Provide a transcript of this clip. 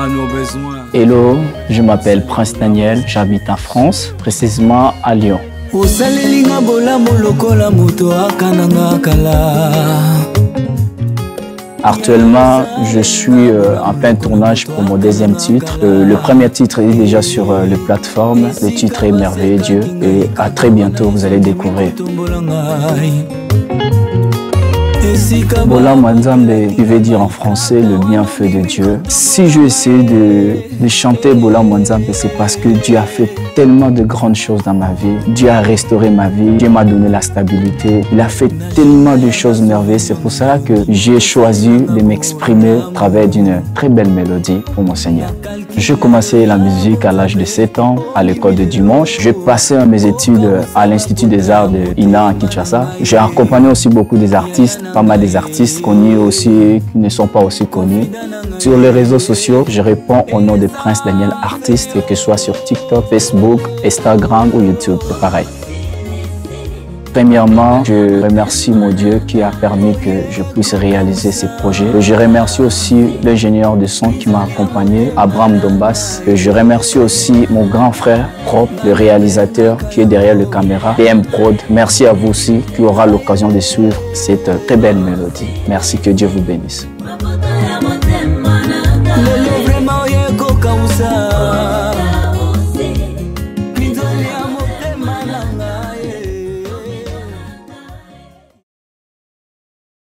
à nos besoins. Hello, je m'appelle Prince Daniel, j'habite en France, précisément à Lyon. osalelinga bolamu lokola moto akananga kala Actuellement, je suis euh, en plein tournage pour mon deuxième titre. Euh, le premier titre est déjà sur euh, les plateformes. Le titre est Merveilleux Dieu. Et à très bientôt, vous allez découvrir. Tombola ngai esika Bola Mwanzambe, qui veut dire en français le bienfait de Dieu. Si je essayé de, de chanter Bola Mwanzambe, c'est parce que Dieu a fait tellement de grandes choses dans ma vie. Dieu a restauré ma vie. Dieu m'a donné la stabilité. Il a fait tellement de choses merveilleuses. C'est pour cela que j'ai choisi de m'exprimer à travers d'une très belle mélodie pour mon Seigneur. J'ai commencé la musique à l'âge de 7 ans à l'école de dimanche. J'ai passé mes études à l'Institut des Arts de INA à Kinshasa. J'ai accompagné aussi beaucoup des artistes, pas mal des artistes connus aussi, qui ne sont pas aussi connus. Sur les réseaux sociaux, je réponds au nom de Prince Daniel Artiste, que ce soit sur TikTok, Facebook, Instagram ou YouTube, pareil. Premièrement, je remercie mon Dieu qui a permis que je puisse réaliser ces projets. Je remercie aussi l'ingénieur de son qui m'a accompagné, Abraham Dombas. Je remercie aussi mon grand frère propre, le réalisateur qui est derrière le caméra, PM Prod. Merci à vous aussi qui aura l'occasion de suivre cette très belle mélodie. Merci, que Dieu vous bénisse.